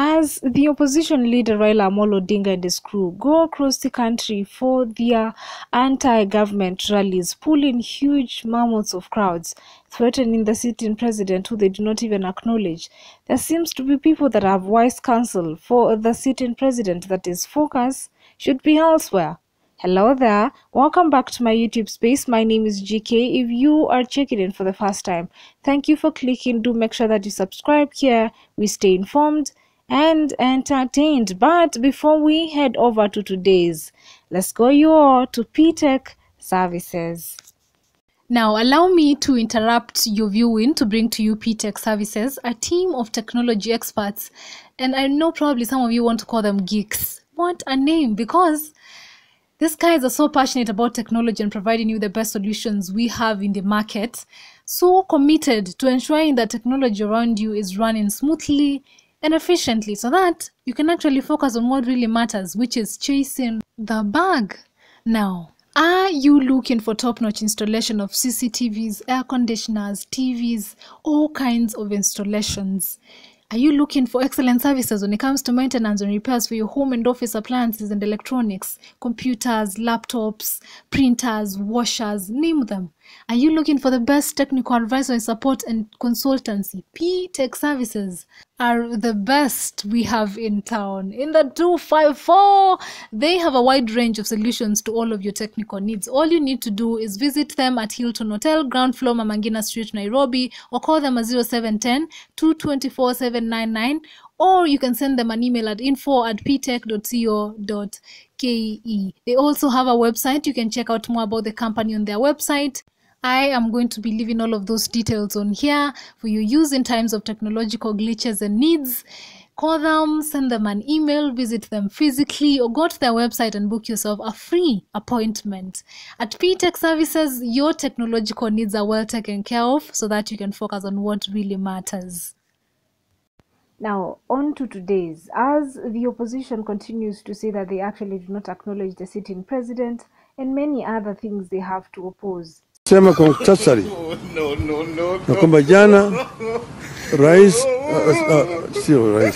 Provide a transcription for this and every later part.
as the opposition leader Raila Amolo Odinga and his crew go across the country for their anti-government rallies, pulling huge mammoths of crowds, threatening the sitting president who they do not even acknowledge. There seems to be people that have wise counsel for the sitting president that his focus should be elsewhere. Hello there, welcome back to my YouTube space. My name is GK. If you are checking in for the first time, thank you for clicking. Do make sure that you subscribe here. We stay informed and entertained. But before we head over to today's, let's go you all to PTech Services. Now, allow me to interrupt your viewing to bring to you PTech Services, a team of technology experts. And I know probably some of you want to call them geeks. What a name! Because these guys are so passionate about technology and providing you the best solutions we have in the market. So committed to ensuring that technology around you is running smoothly and efficiently so that you can actually focus on what really matters, which is chasing the bag. Now, are you looking for top notch installation of CCTVs, air conditioners, TVs, all kinds of installations? Are you looking for excellent services when it comes to maintenance and repairs for your home and office appliances and electronics, computers, laptops, printers, washers, name them? Are you looking for the best technical advisory support and consultancy? P Tech Services are the best we have in town. In the 254, they have a wide range of solutions to all of your technical needs. All you need to do is visit them at Hilton Hotel, ground floor, Mama Ngina Street, Nairobi, or call them at 0710 224 799 or you can send them an email at info at ptech.co.ke. They also have a website. You can check out more about the company on their website. I am going to be leaving all of those details on here for your use in times of technological glitches and needs. Call them, send them an email, visit them physically, or go to their website and book yourself a free appointment. At PTech Services, your technological needs are well taken care of so that you can focus on what really matters. Now, on to today's. As the opposition continues to say that they actually do not acknowledge the sitting president and many other things they have to oppose. Sema kwa muktasari No, no, no, na kwamba jana rais uh, uh, sio rais.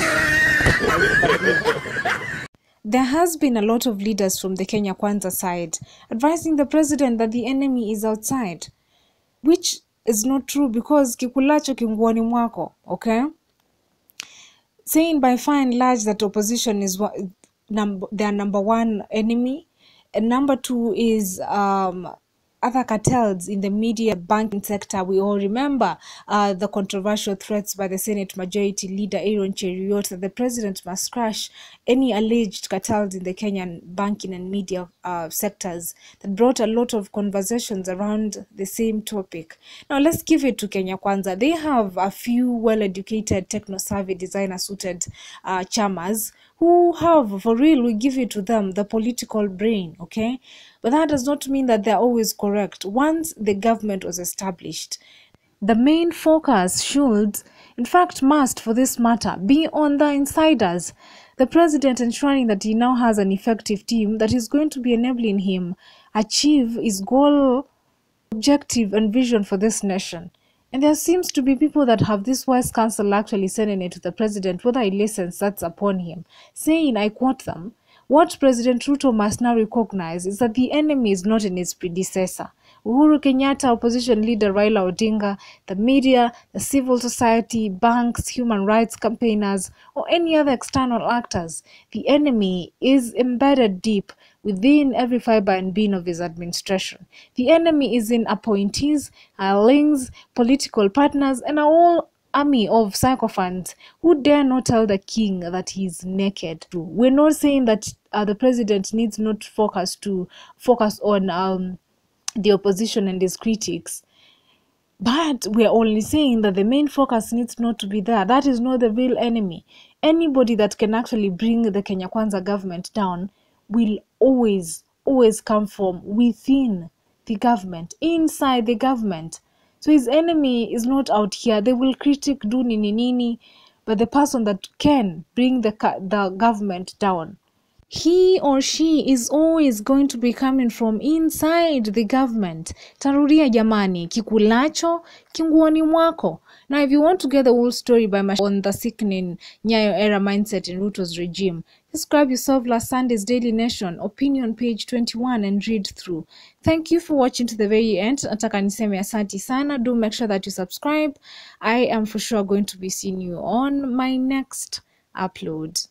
There has been a lot of leaders from the Kenya Kwanza side advising the president that the enemy is outside, which is not true because kikulacho kinguoni mwako, okay? Saying by far and large that opposition is their number one enemy, and number two is um, other cartels in the media banking sector. We all remember uh, the controversial threats by the Senate Majority Leader Aaron Cheruiyot that the president must crush any alleged cartels in the Kenyan banking and media uh, sectors that brought a lot of conversations around the same topic. Now, let's give it to Kenya Kwanza. They have a few well educated, techno savvy, designer suited uh, who have, for real, we give it to them, the political brain, okay? But that does not mean that they're always correct. Once the government was established, the main focus should, in fact, must for this matter, be on the insiders. The president ensuring that he now has an effective team that is going to be enabling him achieve his goal, objective, and vision for this nation. And there seems to be people that have this wise counsel actually sending it to the president, whether he listens, that's upon him, saying, I quote them, what President Ruto must now recognize is that the enemy is not in his predecessor. Uhuru Kenyatta, opposition leader Raila Odinga, the media, the civil society, banks, human rights campaigners, or any other external actors. The enemy is embedded deep within every fiber and being of his administration. The enemy is in appointees, our links, political partners, and a whole army of sycophants who dare not tell the king that he is naked. We're not saying that uh, the president needs not focus to focus on um, the opposition and his critics. But we're only saying that the main focus needs not to be there. That is not the real enemy. Anybody that can actually bring the Kenya Kwanza government down will always, always come from within the government, inside the government. So his enemy is not out here. They will critique do nini nini, but the person that can bring the, the government down he or she is always going to be coming from inside the government. Tarudia jamani kikulacho kinguoni mwako. Now if you want to get the whole story by Mash- on the sickening nyayo era mindset in ruto's regime subscribe yourself last sunday's daily nation opinion page 21 and read through. Thank you for watching to the very end. Nataka niseme asanti sana. Do make sure that you subscribe. I am for sure going to be seeing you on my next upload